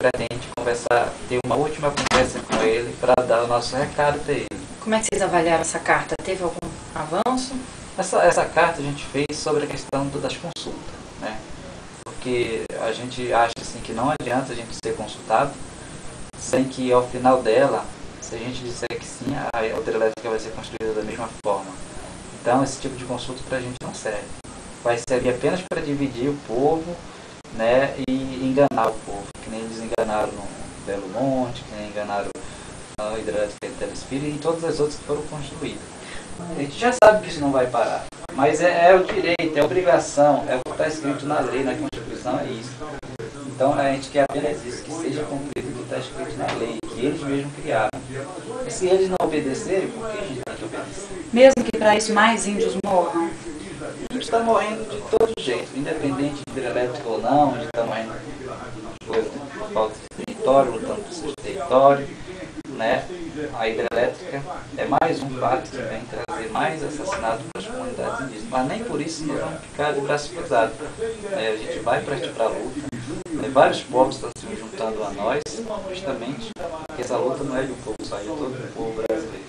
pretende conversar, ter uma última conversa com ele para dar o nosso recado para ele. Como é que vocês avaliaram essa carta? Teve algum avanço? Essa, essa carta a gente fez sobre a questão do, das consultas, né? Porque a gente acha assim que não adianta a gente ser consultado sem que ao final dela, se a gente disser que sim, a hidrelétrica vai ser construída da mesma forma. Então esse tipo de consulta para a gente não serve. Vai servir apenas para dividir o povo né, e enganar o povo, eles enganaram no Belo Monte, que enganaram na hidrelétrica de Telespírito e todas as outras que foram construídas. A gente já sabe que isso não vai parar, mas é, é o direito, é a obrigação, é o que está escrito na lei, na Constituição, é isso. Então a gente quer apenas isso, que seja cumprido o que está escrito na lei, que eles mesmos criaram. E se eles não obedecerem, por que a gente tem que obedecer? Mesmo que para isso mais índios morram? A gente está morrendo de todo jeito, independente de hidrelétrica ou não, a gente está morrendo de território, lutando por seus territórios, né? A hidrelétrica é mais um fato que vem trazer mais assassinatos para as comunidades indígenas, mas nem por isso nós vamos ficar de braço cruzado. É, a gente vai para a luta, né? vários povos estão se juntando a nós, justamente porque essa luta não é de um povo só, é de todo o povo brasileiro.